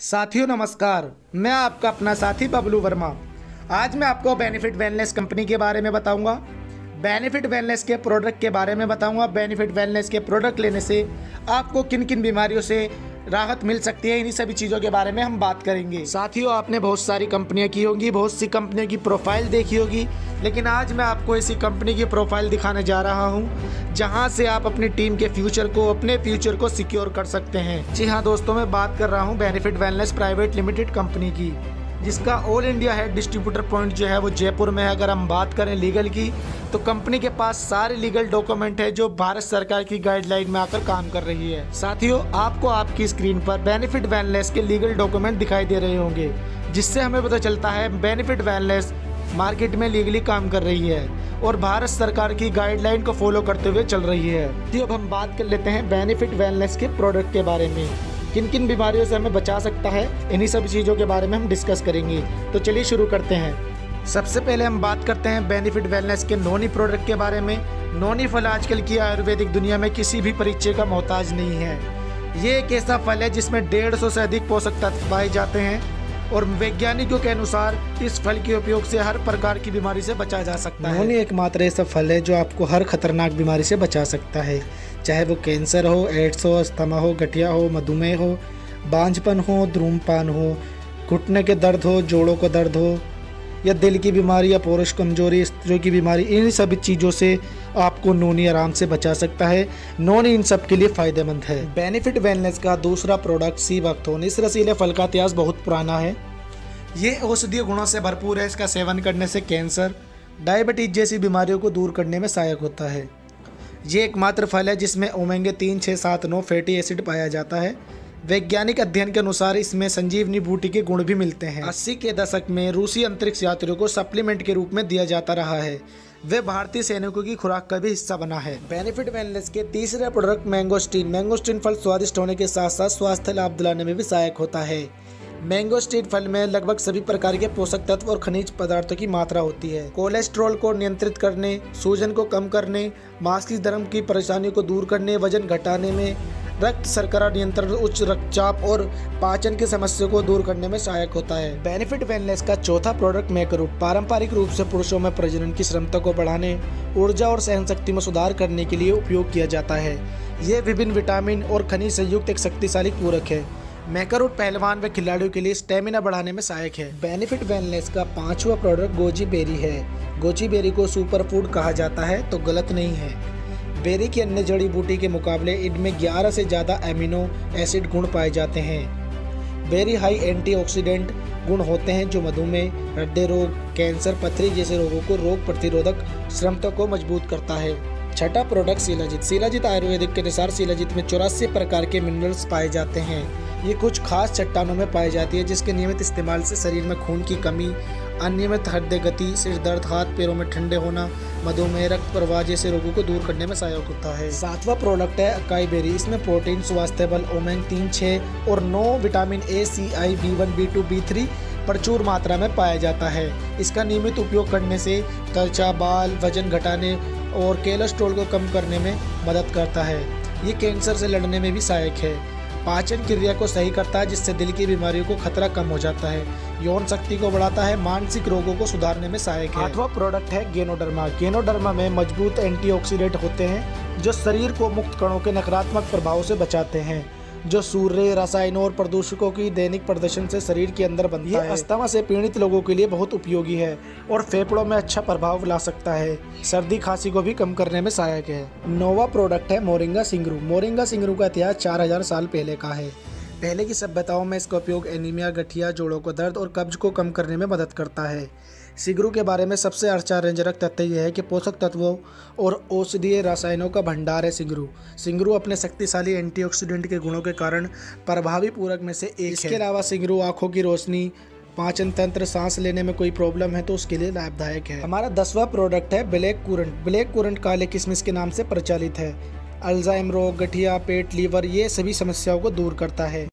साथियों, नमस्कार। मैं आपका अपना साथी बबलू वर्मा। आज मैं आपको बेनिफिट वेलनेस कंपनी के बारे में बताऊँगा। बेनिफिट वेलनेस के प्रोडक्ट के बारे में बताऊँगा। बेनिफिट वेलनेस के प्रोडक्ट लेने से आपको किन किन बीमारियों से राहत मिल सकती है इन्हीं सभी चीज़ों के बारे में हम बात करेंगे। साथियों, आपने बहुत सारी कंपनियाँ की होंगी, बहुत सी कंपनियों की प्रोफ़ाइल देखी होगी, लेकिन आज मैं आपको ऐसी कंपनी की प्रोफ़ाइल दिखाने जा रहा हूँ, जहाँ से आप अपनी टीम के फ्यूचर को, अपने फ्यूचर को सिक्योर कर सकते हैं। जी हाँ दोस्तों, मैं बात कर रहा हूँ Benefit Wellness private limited company की, जिसका all India head distributor point जो है, वो जयपुर में है। अगर हम बात करें लीगल की तो कंपनी के पास सारे लीगल डॉक्यूमेंट है जो भारत सरकार की गाइडलाइन में आकर काम कर रही है। साथियों, आपको आपकी स्क्रीन पर बेनिफिट वेलनेस के लीगल डॉक्यूमेंट दिखाई दे रहे होंगे, जिससे हमें पता चलता है बेनिफिट वेलनेस मार्केट में लीगली काम कर रही है और भारत सरकार की गाइडलाइन को फॉलो करते हुए चल रही है। अब हम बात कर लेते हैं बेनिफिट वेलनेस के प्रोडक्ट के बारे में। किन किन बीमारियों से हमें बचा सकता है? इन्हीं सब चीज़ों के बारे में हम डिस्कस करेंगे। तो चलिए शुरू करते हैं। सबसे पहले हम बात करते हैं बेनिफिट वेलनेस के नोनी प्रोडक्ट के बारे में। नोनी फल आजकल की आयुर्वेदिक दुनिया में किसी भी परिचय का मोहताज नहीं है। ये एक ऐसा फल है जिसमें डेढ़ सौ से अधिक पोषक तत्व पाए जाते हैं और वैज्ञानिकों के अनुसार इस फल के उपयोग से हर प्रकार की बीमारी से बचा जा सकता है। नोनी एकमात्र ऐसा फल है जो आपको हर खतरनाक बीमारी से बचा सकता है। चाहे वो कैंसर हो, एड्स हो, अस्थमा हो, गठिया हो, मधुमेह हो, बांझपन हो ध्रूमपान हो, घुटने के दर्द हो, जोड़ों का दर्द हो या दिल की बीमारी या पोरश कमज़ोरी, स्त्रियों की बीमारी, इन सभी चीज़ों से आपको नोनी आराम से बचा सकता है। नोनी इन सब के लिए फ़ायदेमंद है। बेनिफिट वेलनेस का दूसरा प्रोडक्ट सी वक्थोन इस रसीले फल का इतिहास बहुत पुराना है। ये औषधीय गुणों से भरपूर है। इसका सेवन करने से कैंसर, डायबिटीज़ जैसी बीमारियों को दूर करने में सहायक होता है। ये एकमात्र फल है जिसमें ओमेंगे तीन छः सात, नौ फैटी एसिड पाया जाता है। वैज्ञानिक अध्ययन के अनुसार इसमें संजीवनी बूटी के गुण भी मिलते हैं। अस्सी के दशक में रूसी अंतरिक्ष यात्रियों को सप्लीमेंट के रूप में दिया जाता रहा है। वे भारतीय सैनिकों की खुराक का भी हिस्सा बना है। बेनिफिट वेलनेस के तीसरे प्रोडक्ट मैंगोस्टीन। मैंगोस्टीन फल स्वादिष्ट होने के साथ साथ स्वास्थ्य लाभ दिलाने में भी सहायक होता है। मैंगो स्ट्रीट फल में लगभग सभी प्रकार के पोषक तत्व और खनिज पदार्थों की मात्रा होती है। कोलेस्ट्रॉल को नियंत्रित करने, सूजन को कम करने मासिक धर्म की परेशानियों को दूर करने, वज़न घटाने में रक्त शर्करा नियंत्रण, उच्च रक्तचाप और पाचन की समस्या को दूर करने में सहायक होता है। बेनिफिट वेलनेस का चौथा प्रोडक्ट मेकरूट पारंपरिक रूप से पुरुषों में प्रजनन की क्षमता को बढ़ाने, ऊर्जा और सहन शक्ति में सुधार करने के लिए उपयोग किया जाता है। ये विभिन्न विटामिन और खनिज संयुक्त एक शक्तिशाली पूरक है। मैकरूट पहलवान व खिलाड़ियों के लिए स्टेमिना बढ़ाने में सहायक है। बेनिफिट वेलनेस का पांचवा प्रोडक्ट गोजी बेरी है। गोजी बेरी को सुपर फ़ूड कहा जाता है तो गलत नहीं है। बेरी की अन्य जड़ी बूटी के मुकाबले इनमें 11 से ज़्यादा एमिनो एसिड गुण पाए जाते हैं। बेरी हाई एंटीऑक्सीडेंट गुण होते हैं जो मधुमेह, हृदय रोग, कैंसर, पथरी जैसे रोगों को रोग प्रतिरोधक क्षमता को मज़बूत करता है। छठा प्रोडक्ट शिलाजित। शिलाजित आयुर्वेदिक के अनुसार शिलाजित में चौरासी प्रकार के मिनरल्स पाए जाते हैं। ये कुछ खास चट्टानों में पाई जाती है, जिसके नियमित इस्तेमाल से शरीर में खून की कमी अनियमित हृदय गति, सिर दर्द, हाथ पैरों में ठंडे होना मधुमेह रक्त प्रवाह जैसे रोगों को दूर करने में सहायक होता है। सातवां प्रोडक्ट है अकाई बेरी इसमें प्रोटीन स्वास्थ्य बल ओमेन तीन छः और नौ vitamin A C I B one B two B three प्रचुर मात्रा में पाया जाता है। इसका नियमित उपयोग करने से त्वचा, बाल, वज़न घटाने और कोलेस्ट्रॉल को कम करने में मदद करता है। ये कैंसर से लड़ने में भी सहायक है। पाचन क्रिया को सही करता है, जिससे दिल की बीमारियों को खतरा कम हो जाता है। यौन शक्ति को बढ़ाता है, मानसिक रोगों को सुधारने में सहायक है। आठवां प्रोडक्ट है गेनोडर्मा। गेनोडर्मा में मज़बूत एंटीऑक्सीडेंट होते हैं, जो शरीर को मुक्त कणों के नकारात्मक प्रभाव से बचाते हैं। जो सूर्य रसायनों और प्रदूषकों की दैनिक प्रदर्शन से शरीर के अंदर बनती है। अस्थमा से पीड़ित लोगों के लिए बहुत उपयोगी है और फेफड़ों में अच्छा प्रभाव ला सकता है। सर्दी खांसी को भी कम करने में सहायक है। नोवा प्रोडक्ट है मोरिंगा सिंगरू। मोरिंगा सिंगरू का इतिहास चार हज़ार साल पहले का है। पहले की सभ्यताओं में इसका उपयोग एनीमिया गठिया जोड़ों को दर्द और कब्ज को कम करने में मदद करता है। सिगरू के बारे में सबसे आश्चर्यजनक तथ्य यह है कि पोषक तत्वों और औषधीय रसायनों का भंडार है सिंगरू। सिंगरू अपने शक्तिशाली एंटीऑक्सीडेंट के गुणों के कारण प्रभावी पूरक में से एक इसके अलावा सिंगरू आँखों की रोशनी पाचन तंत्र सांस लेने में कोई प्रॉब्लम है तो उसके लिए लाभदायक है। हमारा दसवां प्रोडक्ट है ब्लैक कुरंट। ब्लैक कुरंट काले किसमिस के नाम से प्रचलित है। अल्जाइम रोग गठिया पेट लीवर ये सभी समस्याओं को दूर करता है।